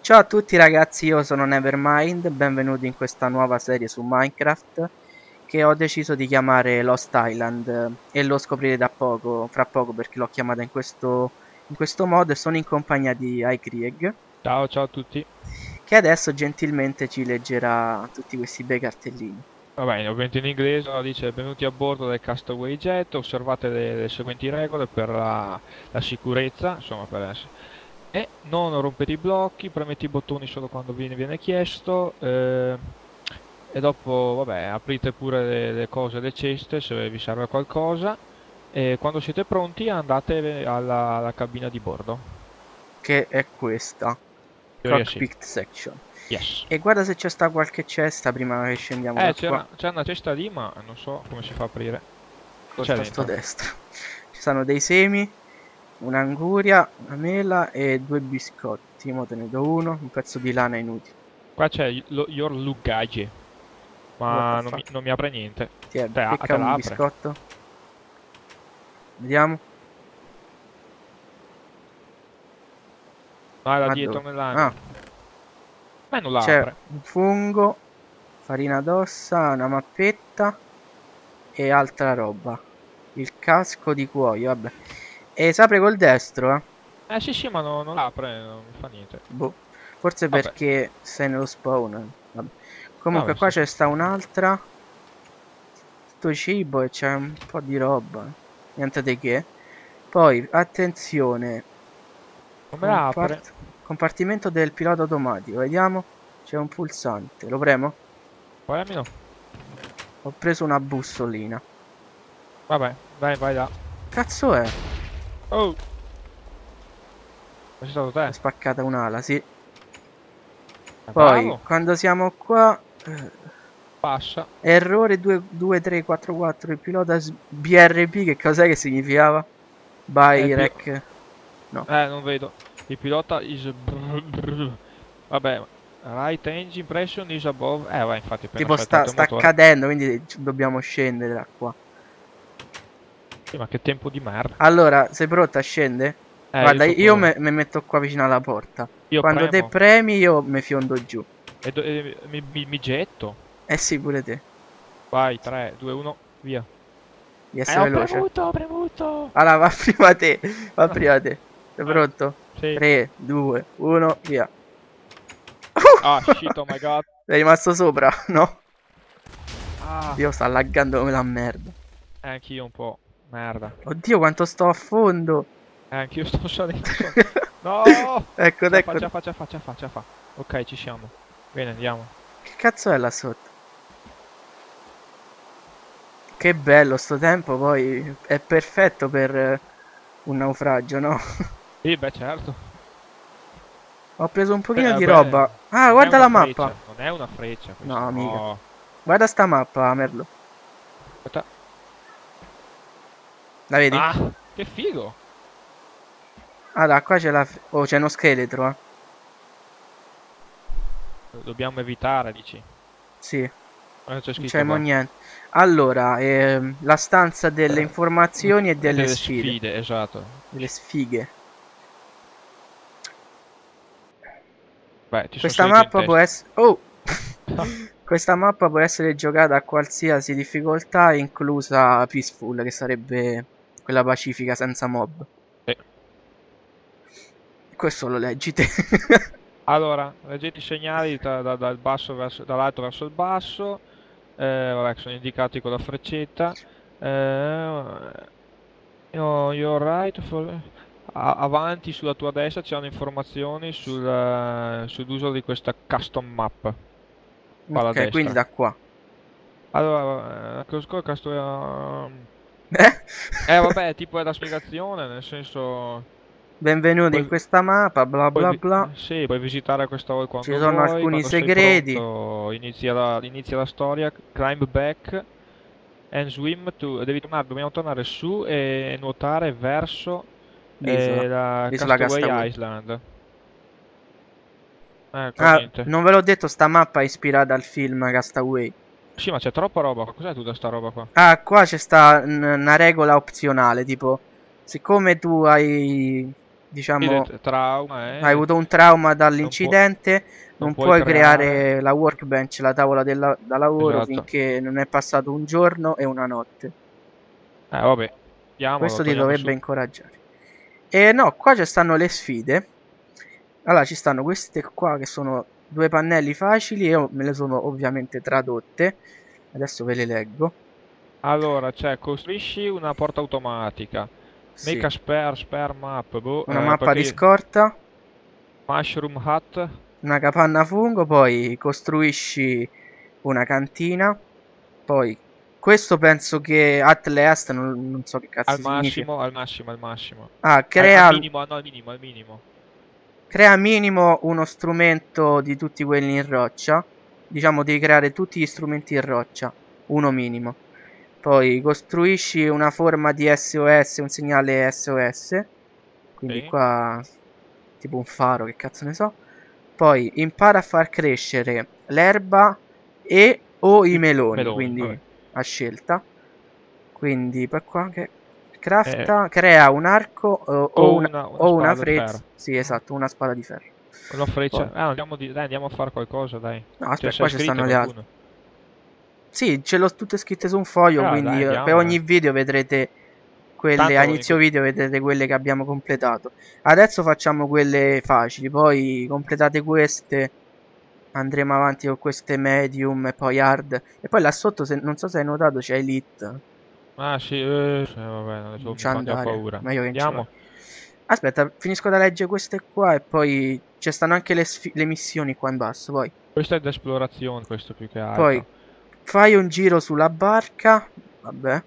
Ciao a tutti ragazzi, io sono Nevermind, benvenuti in questa nuova serie su Minecraft che ho deciso di chiamare Lost Island e lo scoprirete da poco, fra poco perché l'ho chiamata in questo, in questo modo sono in compagnia di iCrieg Ciao, ciao a tutti. che adesso gentilmente ci leggerà tutti questi bei cartellini. Va bene, ovviamente in inglese dice benvenuti a bordo del Castaway Jet, osservate le, le seguenti regole per la, la sicurezza, insomma per essere... E non rompete i blocchi, premete i bottoni solo quando viene, viene chiesto, eh, e dopo, vabbè, aprite pure le, le cose, le ceste se vi serve qualcosa, e quando siete pronti andate alla, alla cabina di bordo. Che è questa, Teoria sì. Cockpit Section. Yes. E guarda se c'è sta qualche cesta prima che scendiamo Eh, c'è una cesta lì, ma non so come si fa a aprire. col c'è tasto destro. Ci sono dei semi, un'anguria, una mela e due biscotti. Mo te ne do uno, un pezzo di lana inutile. Qua c'è lo- your luggage, ma non mi, non mi apre niente. Ti è, Te- picca te la un apre. biscotto. Vediamo. No, è là Ma dietro dove? nell'angolo. Ah, Ma non la c'è apre. un fungo, farina d'ossa, una mappetta e altra roba. Il casco di cuoio, vabbè. E si apre col destro, eh? Eh sì sì, ma no- non la apre, non fa niente. Boh. Forse Vabbè. perché sei nello spawn. Vabbè. Comunque Vabbè, qua sì. c'è sta un'altra. Sto cibo e c'è un po' di roba. Niente di che. Poi, attenzione. Non me la apre. Compart- Compartimento del pilota automatico. Vediamo. C'è un pulsante. Lo premo? Almeno. Ho preso una bussolina. Vabbè, vai, vai là. Cazzo è? Oh! Ma sei stato È te? spaccata un'ala, sì. Eh, Poi, bravo, quando siamo qua... eh, passa. Errore 2344, il pilota BRP, che cos'è che significava? By Eh, rec. Eh, non vedo. Il pilota is... brr, brr. Vabbè, right engine pressure is above... Eh, vai, infatti, Tipo sta, sta cadendo, quindi dobbiamo scendere da qua. Sì, ma che tempo di merda. Allora, sei pronta a scendere? Eh, Guarda, io sto me, me metto qua vicino alla porta. Io Quando te premo. premi io mi fiondo giù. E e mi, mi- mi getto. Eh sì, pure te. Vai, 3, 2, 1, via. Di Eh, essere ho veloce. premuto, ho premuto. Allora, va prima te. Va prima te. Sei pronto? Sì. 3, 2, 1, via. Ah, shit, oh my god. Sei rimasto sopra? No? Ah, Dio, sta laggando come la merda. eh, anch'io un po'. Merda. Oddio, quanto sto a fondo. Eh, anch'io sto salendo. No! Ecco, ecco. fa, ce la fa, ce la fa, ce la fa, ce la fa. Ok, ci siamo. Bene, andiamo. Che cazzo è là sotto? Che bello sto tempo, poi è perfetto per eh, un naufragio, no? Sì, beh, certo. Ho preso un pochino Beh, di vabbè, roba. Ah, guarda la freccia, mappa. Non è una freccia questa. No, amica. No. Guarda sta mappa, Merlo. Aspetta. La vedi? Ah, che figo. Allora, qua c'è la... Oh, c'è uno scheletro, eh. Dobbiamo evitare, dici. Sì, Cosa c'è scritto mo niente. Allora, ehm, la stanza delle informazioni e delle, sfide. esatto. Delle sfighe. Beh, ti Questa mappa può essere... Oh! Questa mappa può essere giocata a qualsiasi difficoltà, inclusa Peaceful, che sarebbe quella pacifica senza mob. Sì. Questo lo leggi te. Allora, leggete i segnali da- da- dal basso verso, dall'alto verso il basso. Eh, vabbè, sono indicati con la freccetta. Eh, you're right for- a- avanti sulla tua destra c'erano informazioni sul, eh, sull'uso di questa custom map. Qua alla ok, destra. quindi da qua. Allora, eh, cosa questo è, Eh? eh, vabbè, tipo è la spiegazione, nel senso... Benvenuti Puoi- in questa mappa, bla Puoi bla vi- bla. Sì, puoi visitare questa hall quando Ci sono vuoi, alcuni segreti. pronto, inizia la, inizia la storia, climb back and swim to... Devi tornare, dobbiamo tornare su e nuotare verso L'isola. È la L'isola Castaway Castaway. Island. Ecco, Ah, non ve l'ho detto, sta mappa è ispirata al film Castaway. Sì, ma c'è troppa roba qua. Cos'è tutta sta roba qua? Ah, qua c'è sta una regola opzionale, tipo, siccome tu hai, diciamo, trauma, eh. hai avuto un trauma dall'incidente, non, non puoi, puoi creare... creare- la workbench, la tavola della- da lavoro, Esatto. finché non è passato un giorno e una notte. Eh, vabbè. Andiamo, Questo ti dovrebbe su. incoraggiare. E no, qua ci stanno le sfide. Allora, ci stanno queste qua che sono due pannelli facili. Io me le sono ovviamente tradotte. Adesso ve le leggo. Allora, c'è costruisci una porta automatica. Sì. Make a spare, spare map. Boh, Una eh, mappa di scorta, Mushroom hut. una capanna fungo, poi costruisci una cantina. Poi questo penso che at last, non, non so che cazzo Al significa. massimo, al massimo, al massimo. Ah, Al- crea, al minimo, no, al minimo, al minimo. crea minimo uno strumento di tutti quelli in roccia. Diciamo devi creare tutti gli strumenti in roccia, uno minimo. Poi costruisci una forma di SOS, un segnale SOS. Quindi Sì. qua tipo un faro, che cazzo ne so. Poi impara a far crescere l'erba e o i meloni, meloni, quindi vabbè. a scelta. Quindi per qua che crafta, crea un arco o, o o una, una- una o una freccia. Sì, esatto, una spada di ferro. Una freccia. Poi- Ah, andiamo, di- dai, andiamo a fare qualcosa, dai. No, Cioè, aspetta, c'è qua ci stanno le altre. Sì, ce l'ho tutte scritte su un foglio, Ah, quindi dai, eh, andiamo, per ogni dai. video vedrete quelle Tanto a in inizio que- video vedrete quelle che abbiamo completato. Adesso facciamo quelle facili, poi completate queste, andremo avanti con queste medium e poi hard. E poi là sotto, se, non so se hai notato, c'è elite. Ah, sì, eh, sì, vabbè, non ne so, andare, paura. meglio che Andiamo. Aspetta, finisco da leggere queste qua e poi ci stanno anche le, le missioni qua in basso. Poi. Questo è d'esplorazione, questo più che altro. Poi fai un giro sulla barca, vabbè.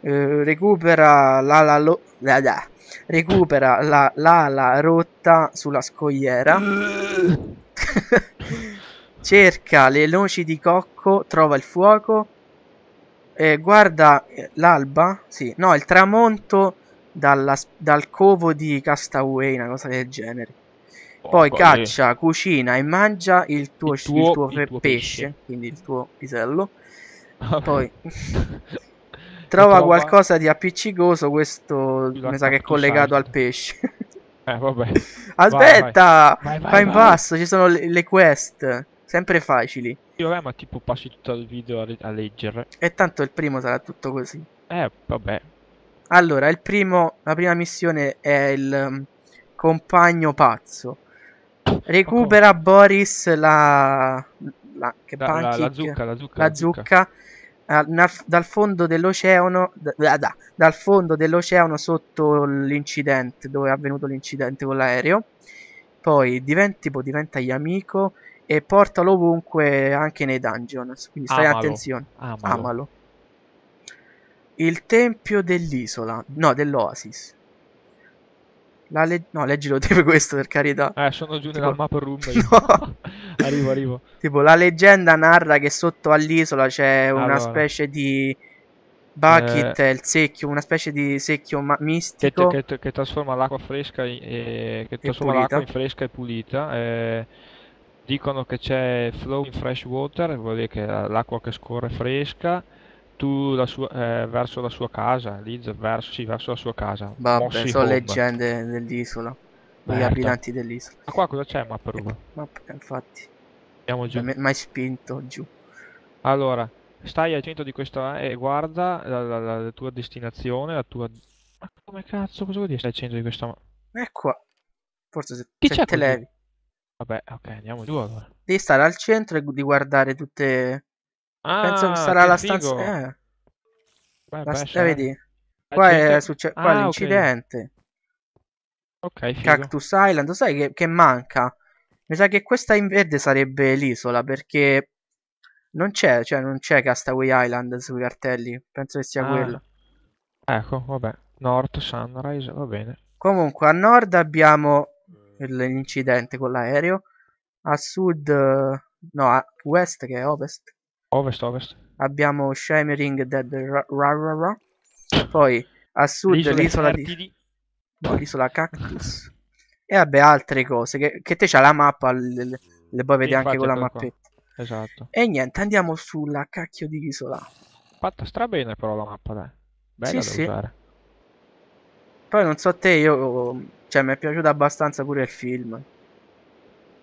Eh, recupera l'ala lo- la- la- recupera la- l'ala rotta sulla scogliera. Cerca le noci di cocco, trova il fuoco. Eh, guarda l'alba, sì, no, il tramonto dalla dal covo di Castaway, una cosa del genere. Poi Porco, caccia, cucina e mangia il tuo, Il il tuo- tuo il tuo pesce, pesce. quindi il tuo pisello. Poi trova qualcosa di appiccicoso, questo mi sa che è collegato al pesce. Eh, vabbè. Aspetta, Vai, in basso ci sono le, le quest, sempre facili. Sì, vabbè, ma tipo passi tutto il video a, a leggere. E tanto il primo sarà tutto così. Eh, vabbè. Allora, il primo, la prima missione è il um, compagno pazzo. Recupera Boris la, la che La, la, la zucca, la zucca, la zucca. eh, nal- dal fondo dell'oceano da- da- da- dal fondo dell'oceano sotto l'incidente dove è avvenuto l'incidente con l'aereo. Poi diventa, tipo, diventa gli amico e portalo ovunque anche nei dungeon quindi stai Amalo. attenzione. Amalo. amalo. Il tempio dell'isola no dell'oasis la le- no leggilo te questo per carità Eh, sono giù Tipo- nella map room. No. arrivo, arrivo. Tipo, la leggenda narra che sotto all'isola c'è una Allora. specie di bucket, Eh. il secchio, una specie di secchio ma- Che, mistico. che- che trasforma l'acqua fresca in, eh, che trasforma l'acqua in fresca e pulita. eh, dicono che c'è flow in fresh water, vuol dire che l'acqua che scorre è fresca. Tu la sua- eh, verso la sua casa, lì verso, sì, verso la sua casa. Vabbè, sono leggende dell'isola. Merda. abitanti dell'isola. Ma qua cosa c'è map room? Ma infatti, Andiamo giù. mi ha mai spinto giù. Allora, stai al centro di questa e guarda la, la- la- la tua destinazione, la tua... Ma come cazzo, cosa vuol dire stai al centro di questa... E qua. Forse se, Chi se c'è te levi. Vabbè, ok, andiamo giù allora. Devi stare al centro e di guardare tutte... Penso che Ah, sarà che la stanza... figo. Eh, Beh, la sai. vedi? Qua è centro- succe- qua Ah, l'incidente. Ok, figo. Cactus Island, sai che, che manca? Mi sa che questa in verde sarebbe l'isola perché non c'è, cioè non c'è Castaway Island sui cartelli, penso che sia Ah, quello. Ecco, vabbè. North Sunrise, va bene. Comunque a nord abbiamo l'incidente con l'aereo, a sud, eh, no, a west che è ovest, Ovest, ovest. abbiamo Shimmering Dead Ra- Ra- Ra- Ra. poi a sud l'isola di. Poi l'isola cactus. E vabbè, altre cose. Che, che te c'ha la mappa, le, le puoi vedere anche con la qua. mappetta. Esatto. E niente, andiamo sulla cacchio di isola. Fatta strabene però la mappa, dai. Bella Sì, sì. Poi non so te, io... Cioè, mi è piaciuto abbastanza pure il film.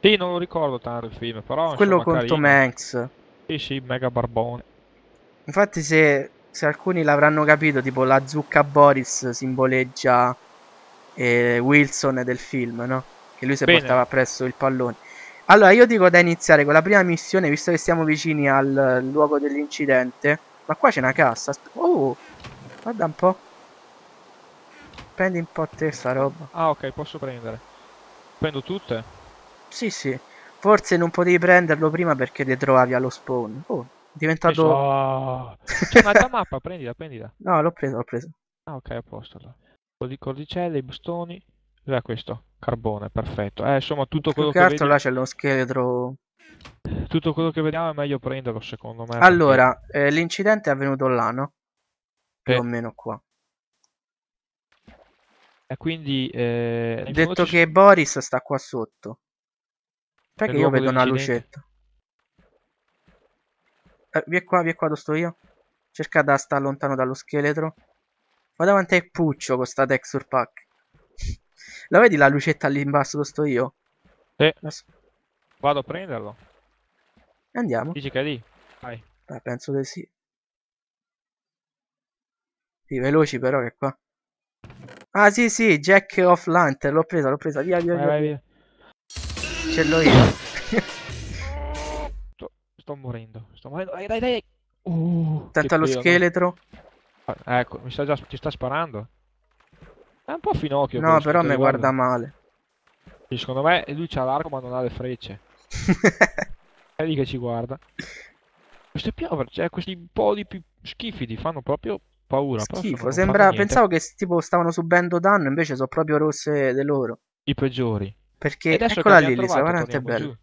Sì, non lo ricordo tanto il film, però Quello con Tom carino. Hanks. Sì, sì, mega barbone. Infatti se, se alcuni l'avranno capito, tipo la zucca Boris simboleggia eh, Wilson del film, no? Che lui si Bene. portava presso il pallone. Allora io dico da iniziare con la prima missione, visto che siamo vicini al luogo dell'incidente. Ma qua c'è una cassa. Oh, guarda un po'. Prendi un po' te sta roba. Ah, ok, posso prendere. Prendo tutte? Sì, sì. Forse non potevi prenderlo prima perché ti trovavi allo spawn. Oh, è diventato... So- C'è un'altra mappa, prendila, prendila. No, l'ho preso, l'ho preso. Ah, ok, a posto. allora. Cordicelle, i bastoni. Cos'è questo? Carbone, perfetto. Eh, insomma, tutto Più quello che che, altro vedi- là c'è lo scheletro tutto quello che vediamo è meglio prenderlo, secondo me. Allora, eh, l'incidente è avvenuto là, no? Più Sì. o meno qua. perché- E quindi... Eh, Detto che Boris sta qua sotto. Perché Nel io vedo una lucetta. Eh, via qua, via qua dove sto io. Cerca da stare lontano dallo scheletro. Ma davanti al puccio con sta texture pack. La vedi la lucetta lì in basso dove sto io? Sì. Adesso- Vado a prenderlo. Andiamo. Dici che è lì? Vai. Eh, penso di sì. Sì, veloci però che qua. Ah sì sì, Jack of Lantern, l'ho presa, l'ho presa, via via Vai, via. vai, via. Ce l'ho io. Sto, sto morendo. Sto morendo. Dai, dai, dai. Uh, allo pelo. scheletro. Ah, Ecco, mi sta già, ci sta sparando. È un po' finocchio. No, però mi guarda male. Sì, Secondo me lui c'ha l'arco ma non ha le frecce. È lì che ci guarda. Queste piovre, cioè questi polipi schifidi fanno proprio paura. Schifo, sembra... Pensavo che tipo stavano subendo danno, invece sono proprio rosse le loro. I peggiori. Perché eccola lì, abbiamo Lisa, trovato, guarda quanto è bello. giù.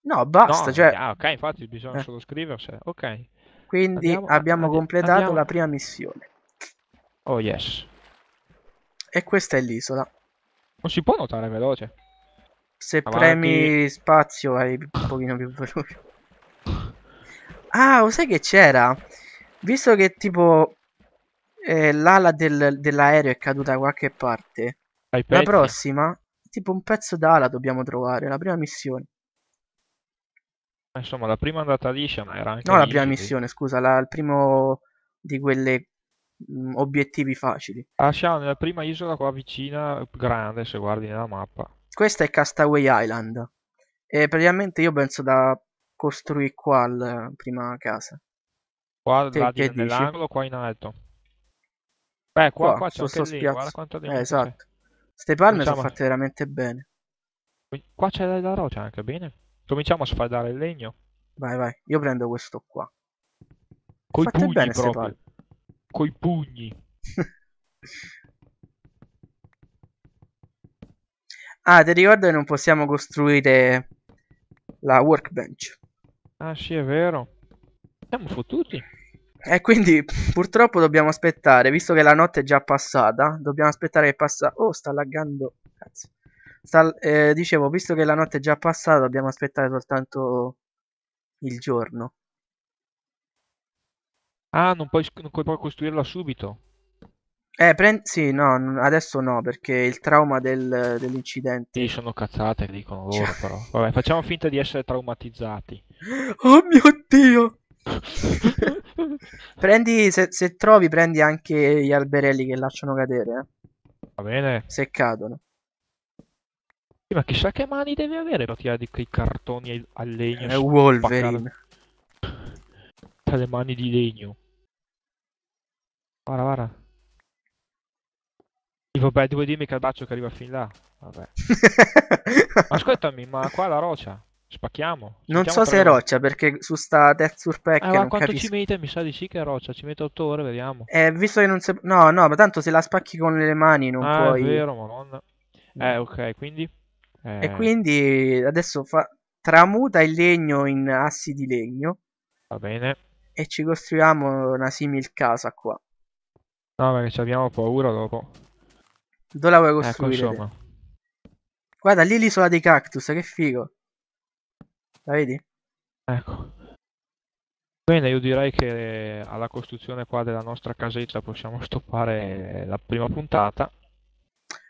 No, basta, No, cioè, ah, ok, infatti bisogna Eh. solo scriversela. Ok. quindi andiamo- abbiamo andi- completato andiamo- la prima missione. Oh yes. E questa è l'isola. Non si può notare veloce. Se Avanti. premi spazio vai un pochino più veloce. Ah, lo sai che c'era? Visto che tipo eh, l'ala del- dell'aereo è caduta da qualche parte, Ai la pezzi. prossima, tipo un pezzo d'ala dobbiamo trovare, la prima missione. Insomma, la prima andata liscia, ma era anche No, la lì, prima sì. missione, scusa, la- il primo di quelle mm, obiettivi facili. Ah, siamo nella prima isola qua vicina, grande, se guardi nella mappa. Questa è Castaway Island. E praticamente io penso da costruire qua la prima casa. Qua Te là nell'angolo, qua in alto. Beh, qua, qua c'è su anche spiazzo. guarda quanto Eh, legno che c'è. Esatto. Ste palme sono fatte veramente bene. Qua c'è la roccia anche, bene. Cominciamo a sfaldare il legno. Vai, vai. Io prendo questo qua. Coi Fatte pugni bene proprio. palme. Coi pugni. ah, ti ricordo che non possiamo costruire la workbench. Ah, sì, è vero. Siamo fottuti. E quindi purtroppo dobbiamo aspettare, visto che la notte è già passata, dobbiamo aspettare che passa... Oh, sta laggando. Cazzo. Sta- eh, dicevo, visto che la notte è già passata, dobbiamo aspettare soltanto il giorno. Ah, non puoi, non puoi costruirla subito. Eh, prend- sì, no, adesso no, perché il trauma del- dell'incidente. Sì, sono cazzate che dicono loro, Cioè. però. Vabbè, facciamo finta di essere traumatizzati. Oh mio Dio! Prendi, se, se trovi, prendi anche gli alberelli che lasciano cadere, eh, Va bene. se cadono. Sì, ma chissà che mani deve avere per tirare di quei cartoni al- al legno. È e Wolverine. spaccare le mani di legno. Guarda, guarda. Vabbè, devo dirmi che il bacio che arriva fin là. Vabbè. Ascoltami, ma qua la roccia. Spacchiamo. Non so se è roccia, perché su sta texture pack guarda non quanto capisco. ci mette, mi sa di sì che è roccia. Ci mette 8 ore, vediamo. Eh, visto che non si... No, no, ma tanto se la spacchi con le mani non ah, puoi... è vero, madonna. Eh, ok, quindi... E Eh, quindi adesso fa... tramuta il legno in assi di legno Va bene. e ci costruiamo una simil casa qua. No, perché ci abbiamo paura dopo. Dove la vuoi Ecco, costruire? insomma. Guarda, lì l'isola dei cactus, che figo. La vedi? Ecco. Bene, io direi che alla costruzione qua della nostra casetta possiamo stoppare la prima puntata.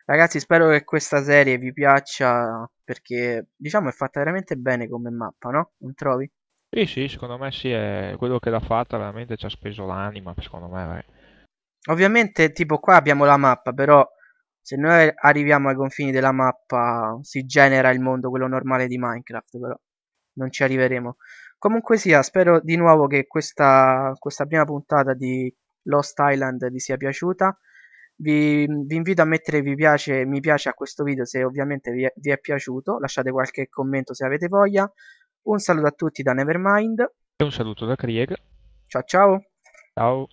Ragazzi, spero che questa serie vi piaccia perché, diciamo, è fatta veramente bene come mappa, no? Non trovi? Sì, sì, secondo me sì, è quello che l'ha fatta veramente ci ha speso l'anima, secondo me. vai. Ovviamente, tipo qua abbiamo la mappa, però se noi arriviamo ai confini della mappa si genera il mondo, quello normale di Minecraft, però non ci arriveremo. Comunque sia, spero di nuovo che questa, questa prima puntata di Lost Island vi sia piaciuta. Vi, vi invito a mettere vi piace, mi piace a questo video se ovviamente vi è, vi è piaciuto. Lasciate qualche commento se avete voglia. Un saluto a tutti da Nevermind. E un saluto da Krieg. Ciao ciao. Ciao.